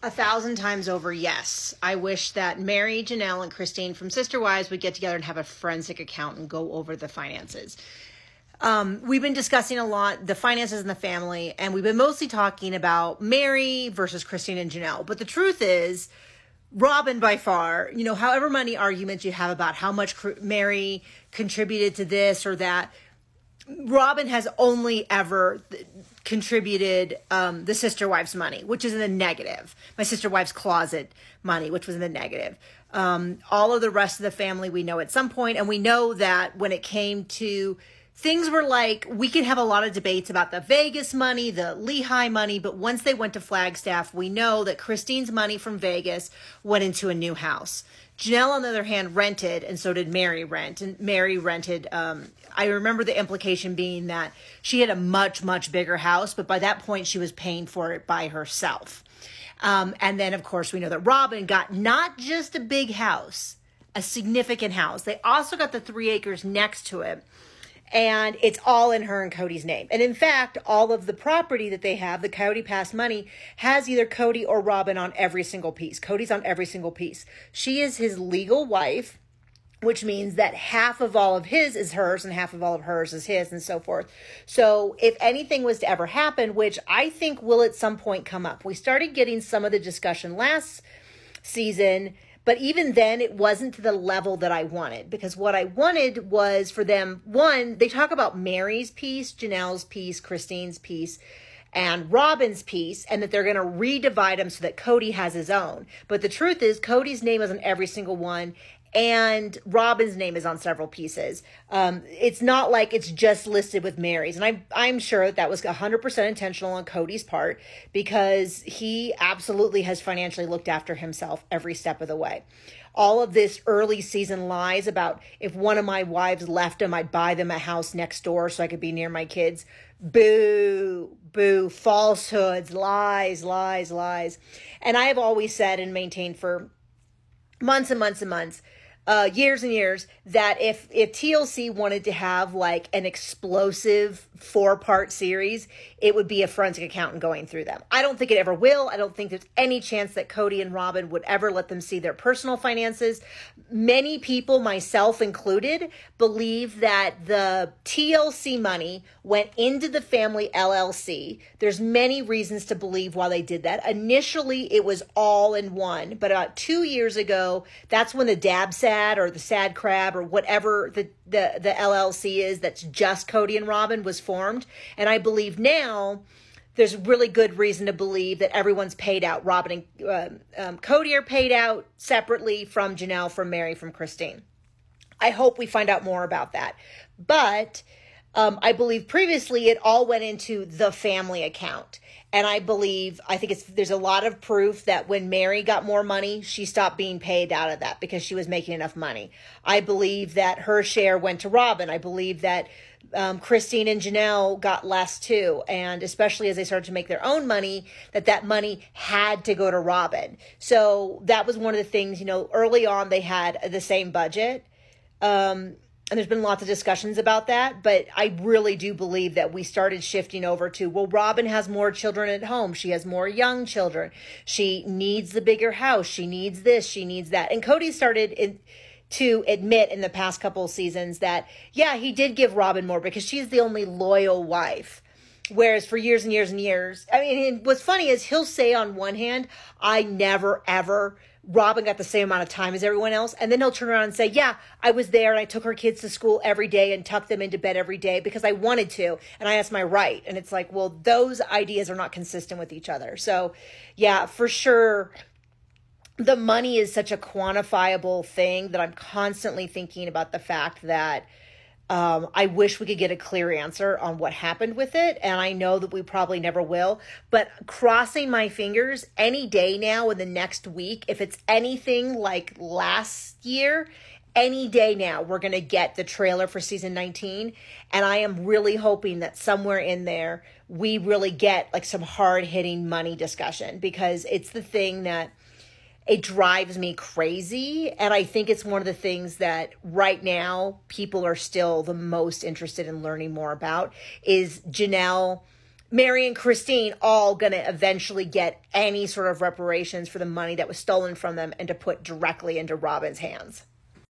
A thousand times over, yes. I wish that Meri, Janelle, and Christine from Sister Wives would get together and have a forensic account and go over the finances. Um, we've been discussing a lot the finances in the family, and we've been mostly talking about Meri versus Christine and Janelle. But the truth is, Robyn, by far, you know, however many arguments you have about how much Meri contributed to this or that, Robyn has only ever contributed um, the sister wife's money, which is in the negative. My sister wife's closet money, which was in the negative. Um, all of the rest of the family we know at some point, and we know that when it came to things were like we could have a lot of debates about the Vegas money, the Lehi money, but once they went to Flagstaff, we know that Christine's money from Vegas went into a new house. Janelle, on the other hand, rented, and so did Meri rent. And Meri rented. Um, I remember the implication being that she had a much, much bigger house, but by that point, she was paying for it by herself. Um, and then, of course, we know that Robyn got not just a big house, a significant house. They also got the three acres next to it and it's all in her and Kody's name. And in fact, all of the property that they have, the Coyote Pass money, has either Kody or Robyn on every single piece. Kody's on every single piece. She is his legal wife, which means that half of all of his is hers and half of all of hers is his and so forth. So if anything was to ever happen, which I think will at some point come up, we started getting some of the discussion last season but even then, it wasn't to the level that I wanted because what I wanted was for them one, they talk about Meri's piece, Janelle's piece, Christine's piece and Robyn's piece, and that they're going to redivide them so that Kody has his own. But the truth is, Kody's name is on every single one, and Robyn's name is on several pieces. Um, it's not like it's just listed with Meri's, and I'm I'm sure that that was 100% intentional on Kody's part because he absolutely has financially looked after himself every step of the way. All of this early season lies about if one of my wives left him, I'd buy them a house next door so I could be near my kids. Boo, boo, falsehoods, lies, lies, lies. And I have always said and maintained for months and months and months uh, years and years that if if TLC wanted to have like an explosive four part series, it would be a forensic accountant going through them. I don't think it ever will. I don't think there's any chance that Kody and Robyn would ever let them see their personal finances. Many people, myself included, believe that the TLC money went into the family LLC. There's many reasons to believe why they did that. Initially, it was all in one, but about two years ago, that's when the dab sat or the Sad Crab or whatever the, the, the LLC is that's just Kody and Robyn was formed. And I believe now there's really good reason to believe that everyone's paid out. Robyn and um, um, Kody are paid out separately from Janelle, from Meri, from Christine. I hope we find out more about that. But um, I believe previously it all went into the family account. And I believe, I think it's, there's a lot of proof that when Meri got more money, she stopped being paid out of that because she was making enough money. I believe that her share went to Robyn. I believe that um, Christine and Janelle got less too. And especially as they started to make their own money, that that money had to go to Robyn. So that was one of the things, you know, early on they had the same budget. Um, and there's been lots of discussions about that, but I really do believe that we started shifting over to, well, Robyn has more children at home. She has more young children. She needs the bigger house. She needs this. She needs that. And Kody started in, to admit in the past couple seasons that, yeah, he did give Robyn more because she's the only loyal wife. Whereas for years and years and years, I mean, what's funny is he'll say on one hand, I never ever Robyn got the same amount of time as everyone else. And then he'll turn around and say, Yeah, I was there and I took her kids to school every day and tucked them into bed every day because I wanted to. And I asked my right. And it's like, well, those ideas are not consistent with each other. So, yeah, for sure. The money is such a quantifiable thing that I'm constantly thinking about the fact that um, I wish we could get a clear answer on what happened with it, and I know that we probably never will. But crossing my fingers, any day now in the next week, if it's anything like last year, any day now, we're going to get the trailer for season 19. And I am really hoping that somewhere in there, we really get like some hard hitting money discussion because it's the thing that it drives me crazy. And I think it's one of the things that right now people are still the most interested in learning more about is Janelle Meri and Christine all going to eventually get any sort of reparations for the money that was stolen from them and to put directly into Robyn's hands.